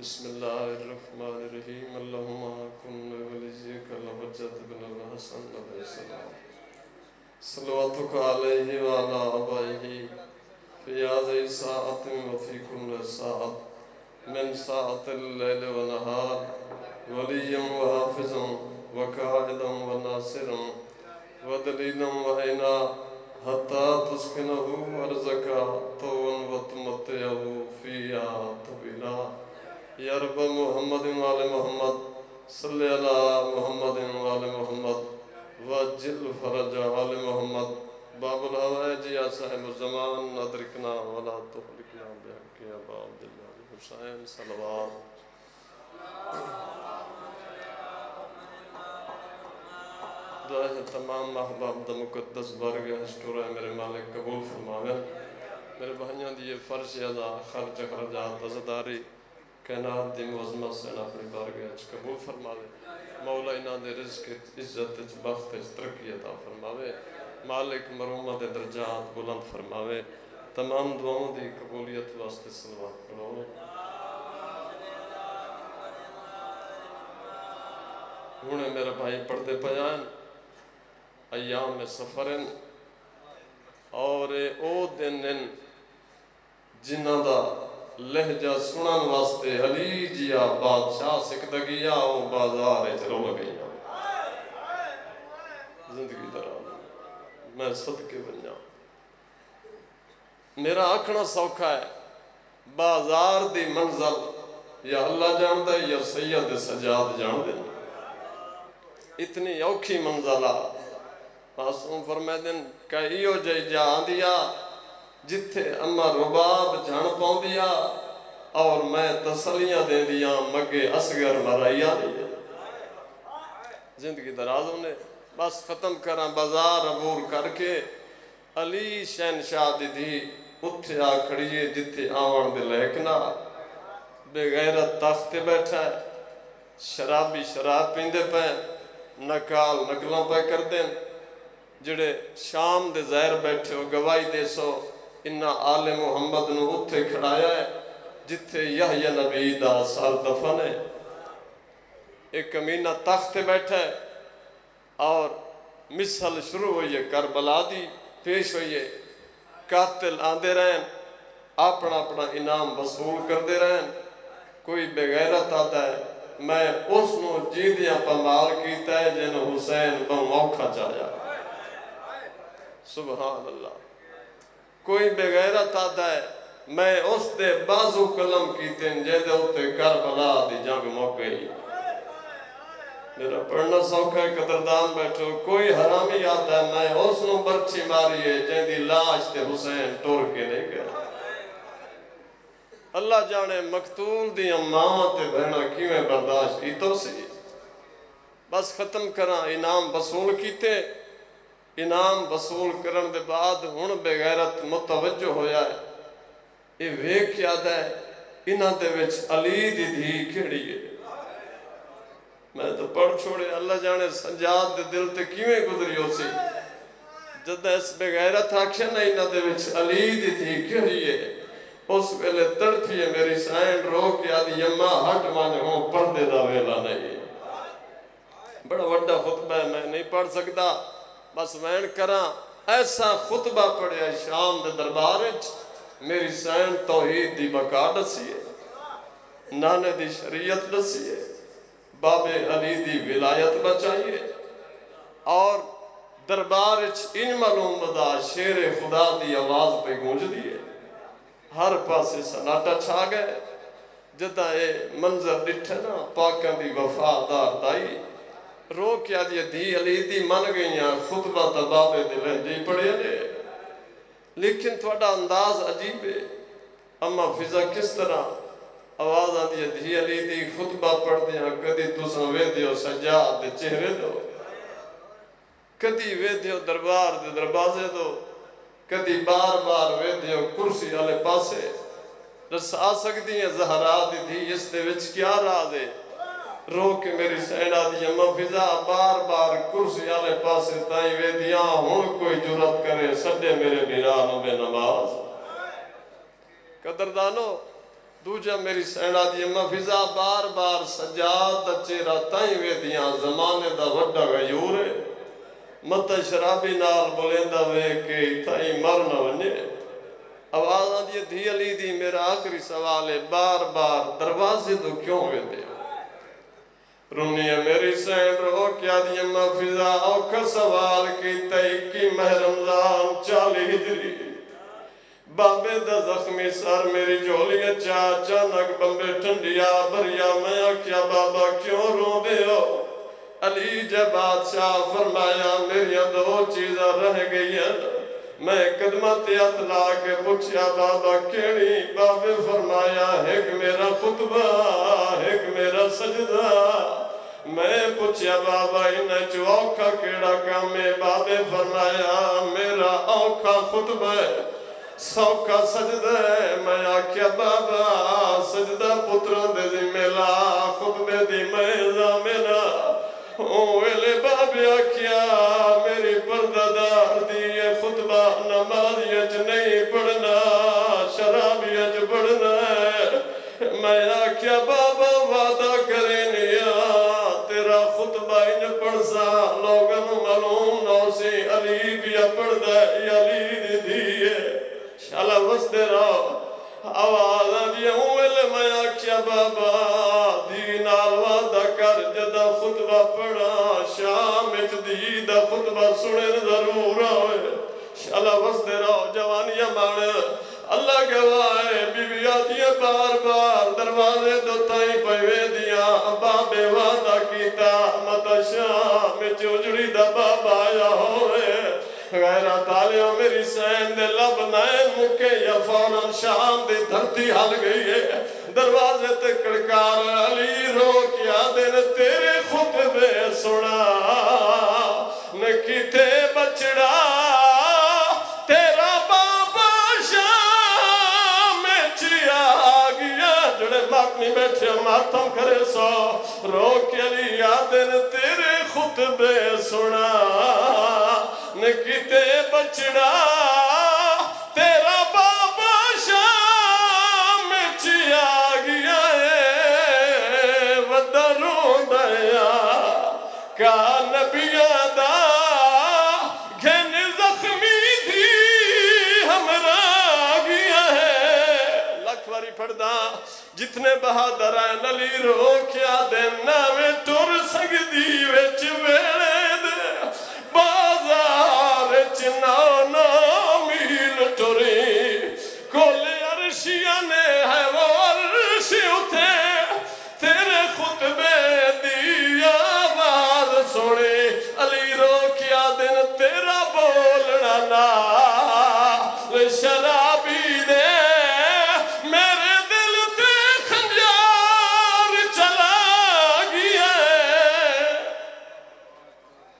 بسم الله الرحمن الرحيم اللهم كن وليك الحجة بن الحسن عليه السلام. صلواتك عليه وعلى آبائه في هذه الساعة وفي كل ساعة من ساعة الليل والنهار وليا وحافظا وقائدا وناصرا ودليلا وعينا حتى تسكنه أرزك طوا وتمتعه فيها طويلا یا رب محمد وآل محمد، صلی اللہ محمد وآل محمد وجل فرج آل محمد. باب الحوائج یا صاحب الزمان ادرکنا ولا تحرکنا بحق یا ابا عبداللہ حسین صلوات. دعا ہے تمام احباب دا مقدس برگ ہسٹورہ میرے مالک قبول فرماوے. میرے بہنیاں دی یہ فرش ادا خرچ خرجات، ازداری کائنات دی معظمت سے اپنی بارگاہ اچ قبول فرماوے مولا انہاں دے رزق عزت اچ بخت اچ ترقی عطا فرماوے مالک مرومہ دے درجات بلند فرماوے تمام دعاؤں دی قبولیت واسطے صلوات پڑھو ہونے میرے بھائی پڑھتے پیان ایام سفرن اور او دن جنہ دا لہجہ سنن واسطے علی جیا بادشاہ سکدگیا او بازار چلو لگیا زندگی درا میں صدقے بن جاؤں میرا آکھنا سوکھا ہے بازار دی منزل یا اللہ جان دے یا سید سجاد جان دے اتنی اوکھی منزلہ معصوم فرمائے دن کہیو جے جان دیا جتھے اما رباب جھن پاؤں دیا اور میں تسلیاں دے دیا مگے اسگر مرائیا دیا زندگی درازوں نے بس ختم کرا بازار عبور کر کے علی شہن شاہ دی دی اتھے آ کھڑیے جتھے آوان دے لہکنا بے غیرت تخت بیٹھا ہے شرابی شراب پیندے پہ نکال نکلوں پہ کر دیں جڑے شام دے زہر بیٹھے ہو گواہی دے سو انہا آل محمد نو اتھے کھڑایا ہے جتھے یحیٰ نبی دا سال دفن ہے ایک کمینہ تخت بیٹھا ہے اور مثل شروع ہوئی ہے کربلا دی پیش ہوئی ہے قاتل آندے رہیں اپنا اپنا انعام وصول کر دے رہیں کوئی بغیرت آتا ہے میں اس نو جیدیاں پمال کیتا ہے جن حسین بہن موقع چاہیا سبحان اللہ کوئی بغیرت آتا ہے میں اس دے بازو قلم کیتے ہیں جے دے ہوتے کربلا دی جنگ موقعی میرا پڑھنا سوکھا ہے، قدردان بیٹھو۔ کوئی حرامی آتا ہے، میں اس نو برچی ماری ہے جے دی لاش تے حسین ٹور کے لے گیا اللہ جانے مقتول دی امامہ تے بہنا کیویں برداشت کی تو سی بس ختم کرا انعام وصول کیتے۔ انعام وصول کرن دے بعد ہن بغیرت متوجہ ہویا ہے یہ ویک یاد ہے انہاں دے وچ علی دی دھی کھڑی ہے میں تو پڑھ چھوڑے اللہ جانے سنجاد دے دل تے کیویں گزری ہو سی جد اس بغیرت آکھیا نہ انہاں دے وچ علی دی دھی کھڑی ہے اس ویلے تڑپی ہے میری سائن رو کے آدھی یما ہٹ مانے ہوں پڑھ دے دا ویلا نہیں بڑا وڈا خطبہ ہے میں نہیں پڑھ سکتا بس وین کرا ایسا خطبہ پڑھیا شام دے دربار وچ، میری سین توحید دی بقا دسی ہے، نانے دی شریعت دسی ہے باب علی دی ولایت بچائیے اور دربار وچ ان معلوم دا شیر خدا دی آواز پہ گونج دیئے ہر پاسے سناٹا چھا گئے، جدہ اے منظر ڈٹھے نا، پاکاں دی وفادار دائی۔ رو کیا دی دی علی دی من گئیاں خطبہ تبابے دلیں جی پڑے لے لیکن تھوڑا انداز عجیب ہے اما فضا کس طرح آواز آدھی ہے دی علی دی خطبہ پڑھ دیا کدی تو سنوے دیو سجاد دے چہرے دو کدی وے دیو دربار دے دربازے دو کدی بار بار وے دیو کرسی والے پاسے رسا سکتی ہیں زہرا دی تھی اس دے وچ کیا راز ہے رو کے میری سینہ دی اما جی، فضا بار بار کرسی والے پاسے تائیں وے دیا ہن کوئی جرات کرے، سڈے میرے بنا نو بے نماز۔ قدردانو، دوجا میری سینڈا دی اما جی، فضا بار بار سجاد چیرا تائیں وے دیاں زمانے دا وڈا غیور ہے۔ مت شرابی نال بولیندا وے کہ تائیں مرنا ونے آواز آدھی دھی علی دی میرا آخری سوال ہے، بار بار دروازے تو کیوں وے دے رونی ہے میری سینڈ رو کیا دی اما اوکھا سوال کی تائی کی محرمزان چالی ہجری بابے دا زخمی سر میری جولی اچھا اچانک بمبے ٹھنڈیا بریا میں آکیا بابا کیوں رو دے ہو علی جب بادشاہ فرمایا میری دو چیزیں رہ گئی ہیں میں قدمت اطلا کے پوچھیا بابا کیڑی بابے فرمایا ایک میرا خطبہ ایک میرا سجدہ میں بابا انہیں جو اوکھا کیڑا کام میں میں آکیا بابا سجدہ پتروں دے دی میلا خطبے دی میزا میلا اوہلے بابے آکیا آکھیا دین آلوا دا کر جدا خطبہ پڑھا، شام اچ دی دا خطبہ سنے ضرور آوے۔ شالا وستے رہو جوانیاں مانے اللہ گواہ بی بی بار بار دروازے دو تائیں پہوے دیا بابے وعدہ کیتا مت شام اچ اجڑی دا بابا آیا ہوئے۔ غیرہ تالیوں میری سین دے لب نائن مکے یا فوراں شام دے دھرتی حل گئی ہے۔ دروازے تے کڑکار علی رو کیا دن تیرے خطبے سنا۔ نکیتے بچڑا، تیرا بابا شام چیا گیا۔ جڑے ماتمی بیٹھے ماتم کرے سو۔ رو کے علی دن تیرے خطبے سنا۔ نکتے بچڑا۔ کا نبیہ دا گھن زخمی تھی ہمرا گیا ہے لکھ واری پڑھدا جتنے بہادر آئے نلی رو کیا دینا میں ٹور سگدی وچ ویڑے